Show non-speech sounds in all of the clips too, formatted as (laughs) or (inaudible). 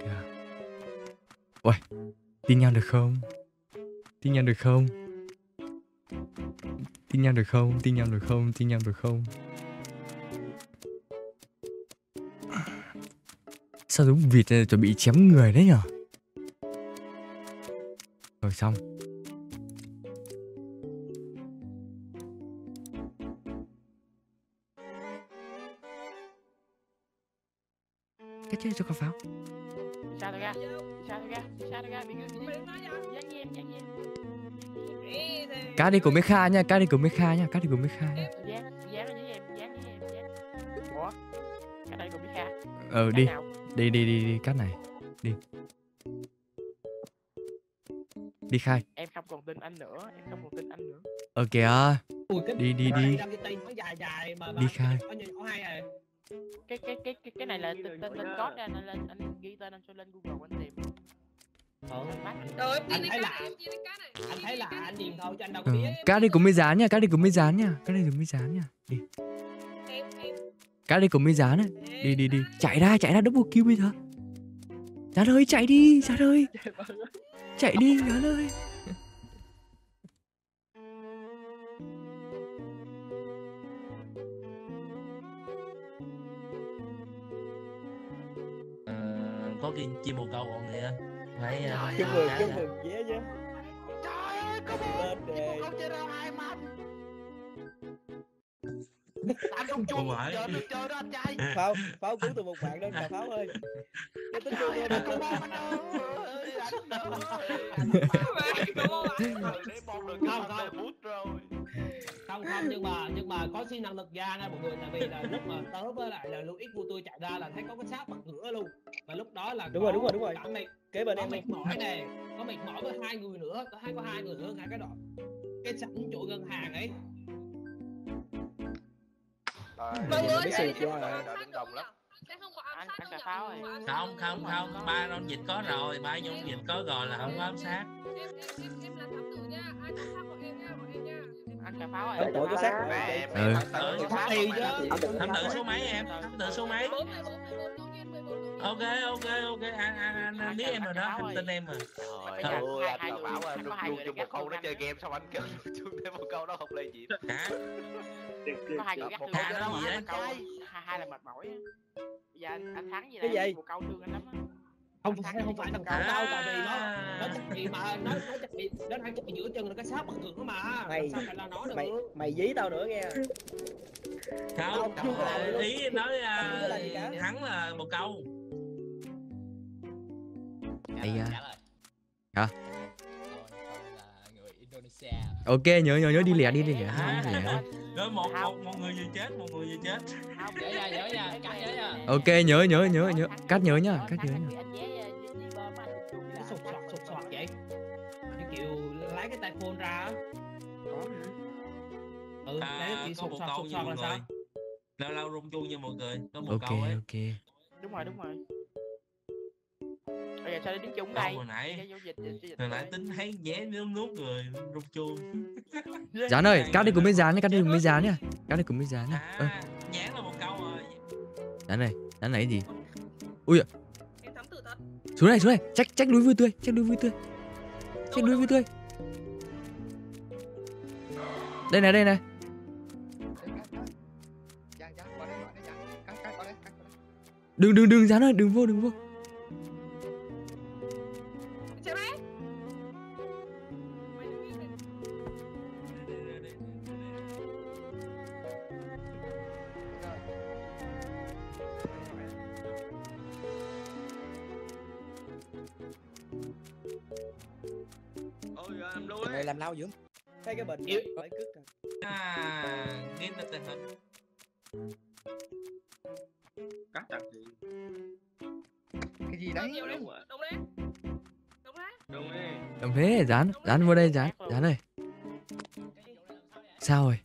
kìa. Uầy, Tin nhau được không? Tin nhau được không? Tin nhau được không? Tin nhau được không? Tin nhau được không? Sao đúng vịt này chuẩn bị chém người đấy nhở? Rồi xong. Cái chơi cho con pháo. Sao tôi ra? Sao tôi ra? Sao tôi ra? Bị? Dán em? Dán em? Cá đi cùng với Kha nha Cá đi cùng với Kha nha Cá đi cùng với Kha nha Dán, dán dưới em, dán dưới em, dán. Ủa? Cái đây cùng biết Kha. Ờ đi? Đi đi đi đi Cát này Đi Đi khai Em không còn tin anh nữa, em không còn tin anh nữa. Ờ kìa Đi đi đi Đi khai. Cái cái cái cái cái này là tên tên tên code anh anh lên anh ghi tên anh cho lên Google anh tìm. ờ. Em Anh thấy lạ. này, em tin cái này. anh thấy là anh thôi anh đâu ừ. biết Cá đi cùng với dán nha Cá đi cùng với dán nha Cá đi cùng với dán nha Đi Em em Cá đi cùng với dán á Đi đi đi Chạy ra chạy ra double kill bây giờ Dán ơi chạy đi Dán ơi (laughs) Chạy đi Dán ơi có cái chim bồ câu còn kìa phải chúc mừng chúc ra. mừng vé chứ Trời ơi, có lên đề (laughs) không chơi đâu hai mâm. Anh không chung, chờ được chờ đó anh trai. (laughs) pháo pháo cứu từ một bạn đến mà pháo ơi cái tính chung ơi, không bom anh ơi, anh ơi. (laughs) Để bom được Không, không. bút rồi. Không không nhưng mà nhưng mà có xin năng lực ra nha mọi người tại vì là lúc mà tớ với lại là lưu ít của tôi chạy ra là thấy có cái xác bật cửa luôn và lúc đó là Đúng rồi, đúng rồi, đúng rồi. cả mệt kế bên em mệt mỏi nè có mệt mỏi với hai người nữa có hai có hai người nữa ngay cái đoạn cái sảnh chỗ ngân hàng ấy Mọi người biết sẽ sự đồng lắm. sẽ không không không ba non dịch có rồi ba non dịch có rồi là không có ám sát Thám tử có xác rồi, Mẹ chị. em, Ừ. thám Thì rồi, chứ. thám tử. số mấy em? Thám tử số mấy? 14 14 14 ngẫu nhiên 14 ngẫu nhiên. ok ok ok. Anh anh anh, anh biết em rồi đó. Anh tin em rồi. Trời ơi, anh người- bảo anh luôn luôn chung một câu nó chơi game xong anh kêu (laughs) chung thêm một câu đó không lây nhiễm. Hả? Có hai người gắt Một câu đó gì đấy? câu hai là mệt mỏi á. bây giờ anh, anh thắng gì Cái đây gì? một câu thương anh lắm á không phải không phải thằng cậu đâu tại vì nó nó chắc bị mà nó nó chắc bị nó đang chắc bị giữa chân là cái xác bật cửa mà. Mày- sao phải là nó được? mày mày dí tao nữa nghe. Không Không, ý nói à, thắng là một câu. Ây da. Trả lời. Hả? Ok nhớ nhớ nhớ đi lẹ đi đi lẹ À. đi lẹ rồi một một một người vừa chết một người vừa chết. Không, Nhớ nha, nhớ nha, cắt nhớ nha. Ok nhớ nhớ nhớ nhớ. Cắt nhớ nhá Cắt nhớ nhá phone ra á. ừ à, đấy có sụt câu sụt mọi là sao? lâu lâu rung chuông như mọi người có một Ok câu ấy. ok. Đúng rồi đúng rồi. Bây giờ sao đi đứng chung đây? hồi nãy? Hồi nãy tính thấy vé nước nước người rung chuông. (laughs) Dán ơi Cắt đi cùng với dán nhá Cắt đi cùng với dán nhá. Cắt đi cùng với dán nhá. À dán là một câu rồi. Dán này Dán này gì? Tử thật. Xuống này xuống này Check check núi vui tươi Check núi vui tươi. Check núi vui tươi Đây này đây này. Đừng đừng đừng dán ơi đừng vô đừng vô. Mày làm lao dữ. Thấy cái bình Yêu- phải cứt à. game là tình hình cắt chặt gì cái gì đấy. Đồng đấy. Đồng đấy. đúng đi Đồng thế dán Dán vô đây dán Dán ơi Sao rồi.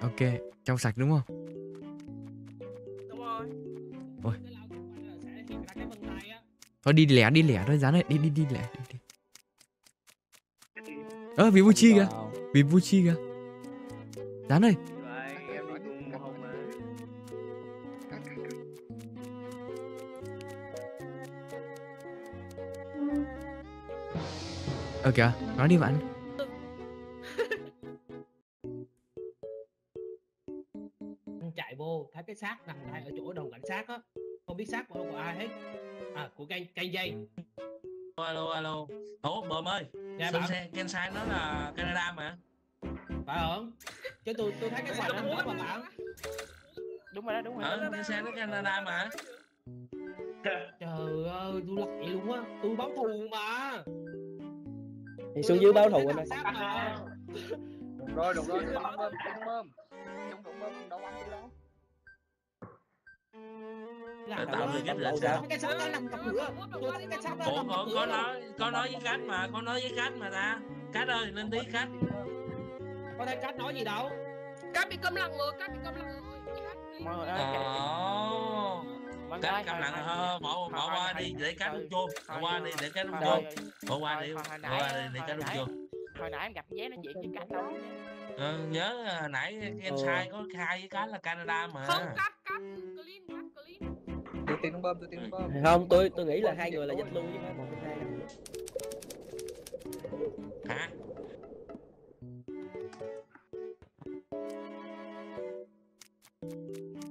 Ok Trong sạch đúng không Đúng rồi. Ôi. Thôi đi lẻ đi lẻ thôi dán ơi Đi đi đi lẻ đi, đi. Ơ, à, Vivuchi kìa. Vivuchi kìa. Dán đây. Ờ kìa, nói đi bạn. (laughs) chạy vô thấy cái xác nằm lại ở chỗ đầu cảnh sát á. Không biết xác của, của ai hết. À của canh canh dây alo alo alo. Alo bơm ơi dạ bảo Sen Kensai nó là Canada mà. Phải không chứ tôi tôi thấy cái quạt đó mà bảo. Đúng rồi đó đúng rồi ở đó. Kensai nó Canada mà. Trời ơi tôi lạy luôn á. Tôi báo thù mà. Thì xuống dưới báo thù anh ơi. Đúng rồi, đúng rồi, chúng bơm, làm tao người giúp lịch sao. cái sao sao tao có nói có nói với khách mà có nói với khách mà ta. Khách ơi lên tí khách. Có thấy khách nói gì đâu. Khách bị câm lặng rồi khách bị câm lặng rồi. Ờ. cách cầm lặng ờ, bỏ ừ. bỏ qua đi để cá đông chôn. bỏ qua đi để cá đông chôn. bỏ qua đi bỏ qua đi để cá đông chôn. hồi nãy em gặp vé nó chuyện với cá đâu Ừ, nhớ ờ, nãy em ừ. sai có khai với cái là Canada mà. Không cắt cắt clean. Tôi tin đúng bơm, tôi tin đúng bơm. không tôi tôi nghĩ là hai người là dịch luôn chứ không một trong hai hả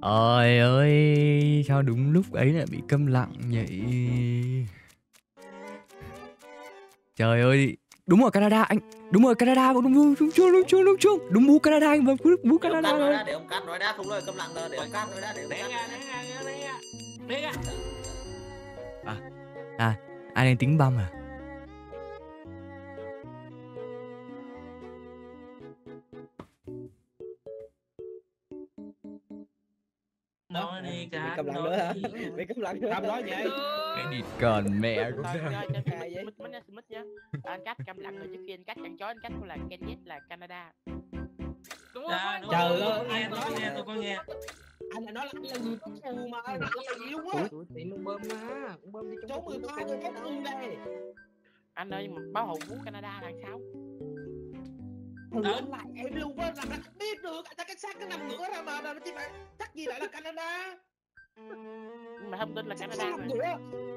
Ôi ơi, sao đúng lúc ấy lại bị câm lặng vậy? Trời ơi, đúng rồi Canada anh, đúng rồi Canada, đúng đúng đúng chuông đúng chuông đúng chuông, đúng bú Canada anh vâng, bú Canada rồi. để ông cắt nói ra, không lời câm lặng đâu, để ông cắt nói ra, để ông cắt. À, à ai đang tiếng băm à? Nói ờ, đi cả cầm lặng nữa hả? Mày cầm lặng nữa. Cầm nói vậy. Cái gì còn mẹ Anh cách cầm lặng rồi trước khi anh cách chặn chó anh cách là Kenya là Canada. Đúng rồi, trời ơi, nghe tôi nghe, tôi có nghe anh lại nói là anh là người có thù mà anh là gì luôn á Tôi tin đúng bơm mà. Đúng bơm đi số 13 tôi có thù đây anh ơi nhưng mà báo hù bú Canada là sao? Anh lại em luôn á làm sao biết được tại sao cái xác nó nằm ngửa ra mà mà chỉ phải chắc gì lại là Canada. Mà thông tin là Canada nằm ngửa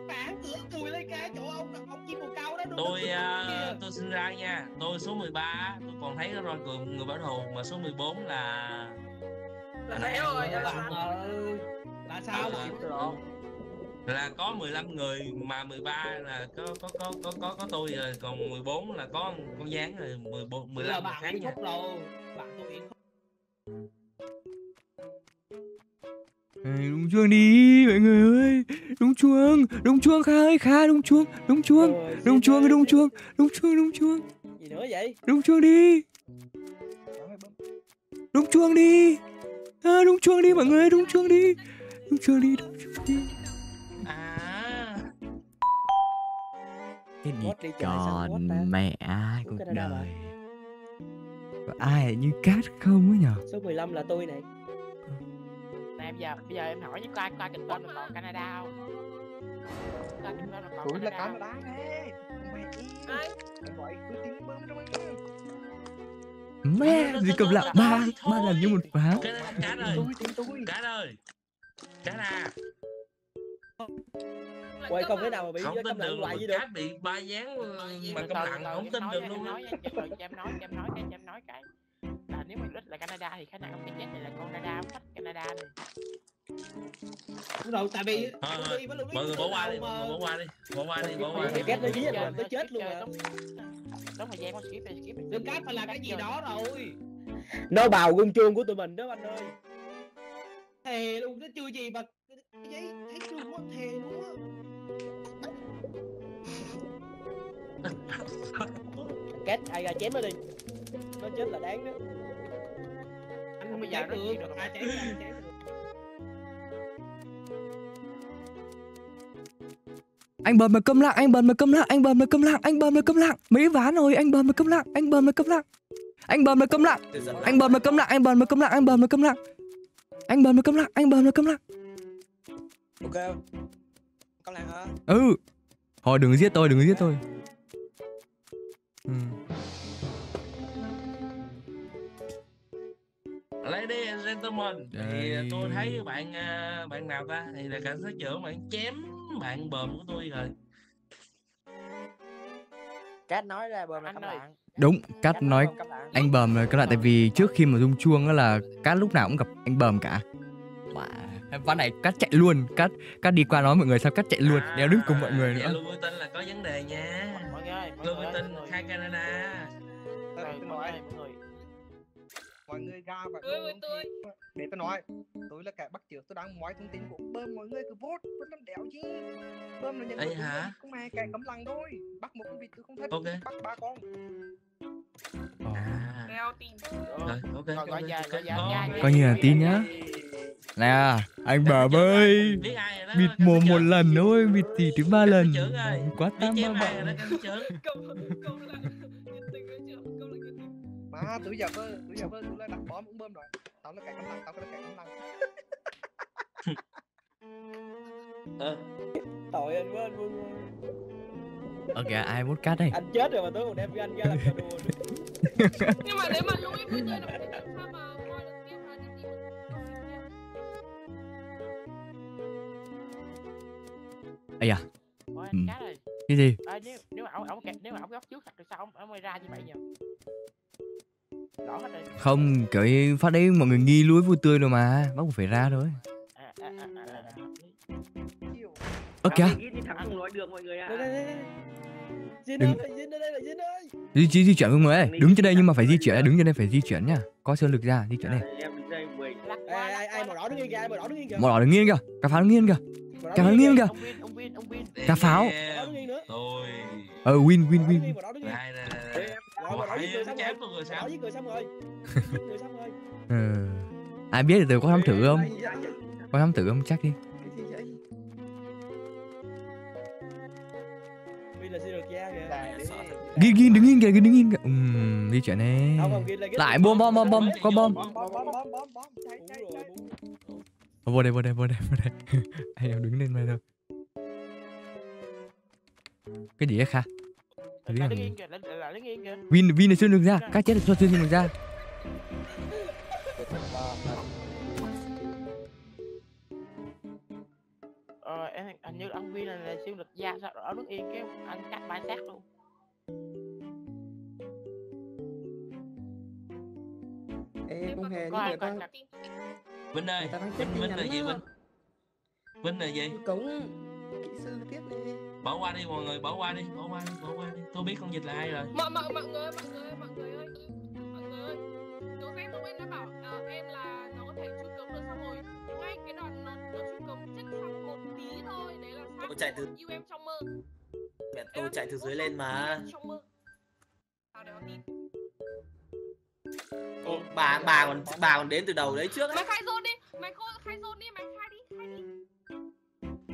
phản cửa cùi lên cái chỗ ông ông chim bồ câu đó đúng tôi không? à, tôi sinh ra nha tôi số 13 tôi còn thấy cái roi cường người bảo thù mà số 14 là Là thế rồi, là bạn sao? ơi là sao bạn là có 15 người mà 13 là có có có có có, có tôi rồi còn 14 là có con dáng rồi 14 là 15 là bạn khác khóc rồi bạn tôi Ê, Đúng chuông đi mọi người ơi. Đúng chuông Đúng chuông Kha ơi Kha đúng chuông Đúng chuông Đúng chuông đúng chuông Đúng chuông đúng chuông. Gì nữa vậy? Đúng chuông đi. Đúng chuông đi à, Đúng chuông đi mọi người Đúng chuông đi. Đúng chuông đi Đúng chuông đi. À. Cái what còn mẹ ai cuộc đời? Có ai lại như cát không á nhở? Số 15 là tôi này. Nè bây giờ bây giờ em hỏi với coi coi kịch tên mà còn Canada không? Coi kịch tên mà còn Tôi là Canada nè. Mẹ Ai? Em gọi tin đúng bơm trong anh mẹ gì cầm lại ba ba lần như một pháo. Cá ơi cá ơi. Cá nè quay không cái nào mà bị không tin được loại gì được? Bị ba dán ờ, mà cầm nặng không tin được luôn á. em nói em nói cái em nói cái. Là nếu mình đích là Canada thì khả năng cái chết này là con Canada ông khách Canada này Đúng rồi, tại vì ừ. mọi người bỏ qua đi, bỏ qua đi, bỏ qua đi, bỏ qua đi. Nó chết luôn rồi tốn- tốn thời gian con skip skip rồi, đừng rồi, mà là cái gì đó rồi. Nó bào gung chuông của tụi mình đó anh ơi. Thề luôn nó chưa gì mà cái giấy thấy chưa quá thề luôn á. Két ai ra chém nó đi. Nó chết là đáng đó. Anh không bây giờ nó được. ai chém ai chém Anh bật mà câm lặng Anh bật mà câm lặng Anh bật mà câm lặng Anh bật mà câm lặng Mấy ván rồi Anh bật mà câm lặng Anh bật mà câm lặng Anh bật mà câm lặng Anh bật mà câm lặng Anh bật mà câm lặng Anh bật mà câm lặng Anh bật mà câm lặng Anh bật mà câm lặng ok câm lặng hả Ừ Thôi đừng giết tôi Đừng giết tôi ừ. Ladies and gentlemen thì Đây. tôi thấy bạn à, bạn nào ta thì là cảnh sát trưởng bạn chém bạn bờm của tôi rồi. Cát nói là bơm là ơi. lặng. đúng cách Cát nói anh bờm rồi các bạn tại vì trước khi mà rung chuông á là cát lúc nào cũng gặp anh bờm cả. Mà ván này cát chạy luôn cát cát đi qua nói mọi người sao cát chạy luôn? Đeo đứng cùng mọi người nữa. Lưu Tinh là có vấn đề nha. Mọi người Lưu người khai Canada. Người mọi người mọi người ra và ơi, tôi. để tôi nói tôi là kẻ bắt chước tôi đang moi thông tin của bơm mọi người cứ vote vẫn làm đéo chứ. Bơm là nhận Ấy được hả? con mẹ kẻ cấm lăng thôi. Bắt một con vịt tôi không thích Ok. bắt ba con. À. Đeo tin. rồi ok Gọi- ok, gọi nhà- nhà- coi như là tin nhá. Nè anh bờm ơi ai bịt mồm một lần thôi bịt thì đến ba lần. quá tam ba ai bạn (laughs) mà tôi giả vờ tôi giả vờ tôi là đặt bom cũng bơm rồi. Tao là kẻ cấm lăng tao là kẻ cấm lăng Ờ, Tội anh quá anh ơi. ok ai mút cát đây? Anh chết rồi mà tôi còn đem cái anh ra làm trò đùa. (laughs) Nhưng mà nếu mà lúc ấy vui tươi là ây à Ừ. cái gì? À, nếu nếu mà ông ông kẹt nếu mà ông góc trước thật thì sao? Ông ông mới ra như vậy nhỉ không kiểu như phát đấy mọi người nghi lúa vui tươi rồi mà. Bắt buộc phải ra thôi. À, à, à, ơ kìa. Đi thẳng không nói được mọi người Đây, đây, đây, đây. Jin Đừng- ơi, Jin ở đây là Jin ơi. di, di, di chuyển mọi người ơi đứng trên đây nhưng mà phải di chuyển đứng trên đây phải di chuyển nhá. Có sơn lực ra di chuyển quá, màu đỏ đứng yên kìa, ai màu đỏ đứng yên kìa. màu đỏ đứng nghiêng kìa. Cà pháo đứng nghiêng kìa. Cà pháo đứng nghiêng kìa. Cà pháo. Yên ờ win win win Rồi màu đỏ giết người xong rồi. đỏ sao giết người xong rồi. Người xong rồi. ờ ai biết thì tôi có thám thử không? Có thám thử không? Chắc đi. Đi. ghi ghi đứng yên kìa ghi đứng yên kìa. Ừm, di chuyển này. Lại bom bom bom bom có bom. vô đây vô đây vô đây vô đây. (laughs) Anh em đứng lên đây thôi cái gì ấy kha Cái gì lại à? đứng yên kìa lại lại đứng yên kìa. Win win là xuyên được ra các chết là cho xuyên được ra. Ờ em hình như ông win là, là siêu lực gia sao ở đứng yên cái anh cắt bài sát luôn. Ê, không hề như người ta vinh ơi vinh vinh là gì vinh? Vinh là gì? Cống kỹ sư tiếp này bỏ qua đi mọi người bỏ qua đi bỏ qua đi bỏ qua đi. Tôi biết con dịch là ai rồi. Mọi mọi mọi người mọi người mọi người ơi. Mọi người ơi. Đố phép em đã bảo ờ, em là nó có thể chui cống được xong rồi. Ngay cái đoạn nó nó chui cống chết xong một tí thôi đấy là Tôi chạy từ- yêu em trong mơ. Mẹ tôi chạy từ dưới lên mà. trong mơ. Sao để nó tin Ô, bà bà còn bà còn đến từ đầu đấy trước ấy. mày khai rôn đi mày khai khai rôn đi mày khai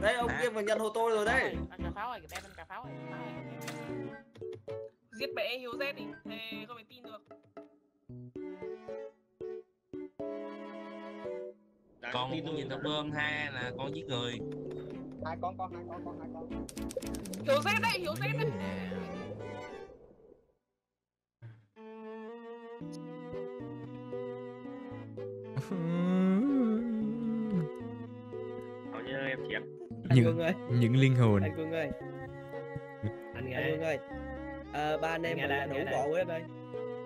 đấy ông À. kia mà nhận hộ tôi rồi đấy. anh cà pháo ơi đem anh cà pháo ơi cà pháo ơi. giết mẹ hiếu z đi. Thề không phải tin được. Còn một con nhìn thằng bơm ha là con giết người. Hai con con hai con con hai con. Hiếu z đấy hiếu z đấy Thôi (laughs) em. Anh những Vương ơi, những linh hồn. Anh Vương ơi, anh anh nghe Vương ơi. Ờ, ba anh em mình đây, là đủ đây. bộ em ơi.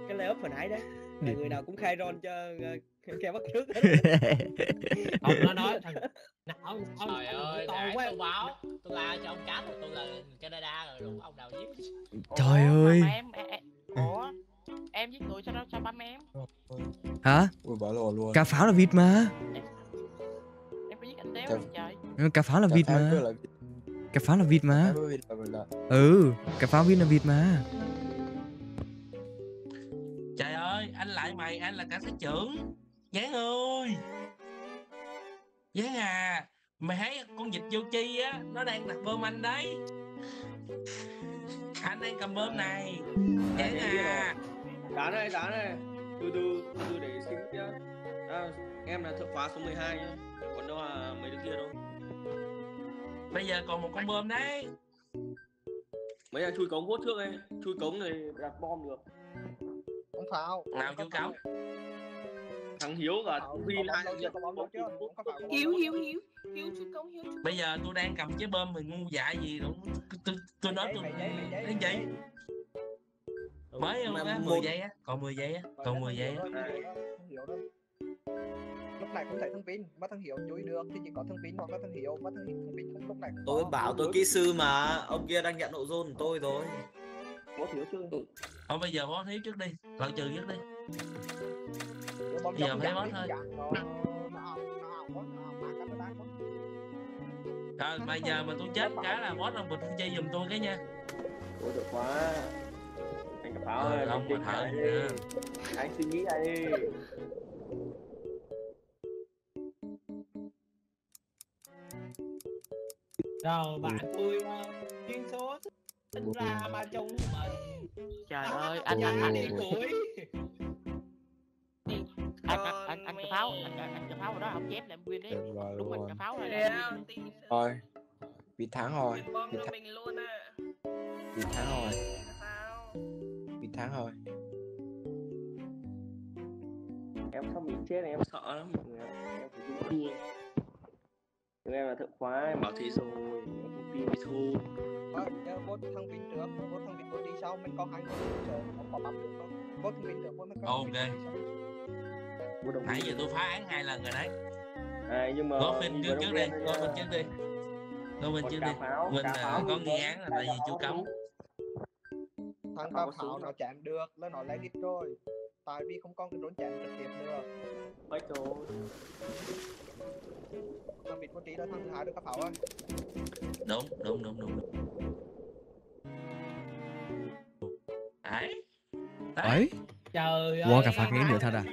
Cái lay hồi nãy đó, là người nào cũng khai ron cho ờ, kẻ bắt trước. (laughs) ông nó nói thằng nào ông ông Trời ơi, to quá tôi báo. Tôi la cho ông cát tôi là Canada rồi đúng ông nào giết. Trời ơi. em, em, em ủa em giết người sao đó sao băm em. Hả? Ui bỏ lồ luôn. Cà pháo là vịt mà. Em có giết anh đéo Trời. rồi trời. Ừ, cà pháo là vịt mà. là cà pháo là vịt mà. Pháo với vịt là vịt là ừ cà pháo vịt là vịt mà. Trời ơi anh lại mày anh là cảnh sát trưởng. Gián ơi. Gián à mày thấy con vịt vô chi á nó đang đặt bơm anh đấy. Anh đang cầm bơm này. Gián à. Đá này, đá này. Từ từ, từ từ để xin nhá. À, em là thợ khóa số 12 nhá. Còn đâu là mấy đứa kia đâu. Bây giờ còn một con bơm đấy. Mấy thằng chui cống hốt trước ấy. Chui cống này đặt bom được. không pháo. Nào vô cáo. Thằng Hiếu và Huy bom hiếu hiếu hiếu hiếu chui công hiếu chui bây giờ tôi đang cầm trái bơm mình ngu dại gì đâu. Tôi tôi, nói tôi cái gì? Mới không á? 10 giây á? Còn 10 giây á? Còn 10 giây á này không thấy thằng pin mà thằng Hiếu chui được thì chỉ có thằng pin hoặc là thằng Hiếu mà thằng Hiếu thằng pin không lúc này tôi có. bảo tôi kỹ sư mà ông kia đang nhận nội dung của tôi rồi. Có thiếu chưa thôi bây giờ bó thiếu trước đi loại trừ trước đi. Bom giờ phải dạng bó thôi. ảo mà bây giờ mà tôi chết cái là boss ông bịch chi giùm tôi cái nha. Ôi được quá. Anh cà pháo Ờ, ơi không bình mà thở anh suy nghĩ đây rồi bạn tôi ờ, duyên số sinh ra mà chung mình trời ơi anh anh anh tuổi anh anh anh anh cà pháo anh anh cà pháo ở đó không chép lại em quên đấy đúng anh cà pháo tí Thôi, bị thắng rồi, bị, cho th- mình luôn à bị thắng rồi, bị thắng rồi. em sao mình chết này em sợ lắm em phải dũng nhưng em là thợ khóa em bảo thế rồi em không tin với thu. Ờ, bốt thằng pin trước bốt thằng pin bốt đi sau mình có hai người chờ không có bắp được đâu bốt thằng pin trước bốt nó có Ok. thằng nãy giờ tôi phá án hai lần rồi đấy. À, nhưng mà góp phim nhìn trước trước đi góp nha. trước đi. Góp phim Còn trước đi. mình có mình nghi án là tại vì chú cấm. thằng pháo xuống nó chạm được nó lấy đít rồi. Tại vì không còn cái trốn chạm trực tiếp nữa. Ôi trời ơi. thằng bịt bố trí là thằng thứ hai được cao pháo á đúng đúng đúng đúng đúng đấy đấy ấy trời Qua ơi, cà phá em game nữa thật à?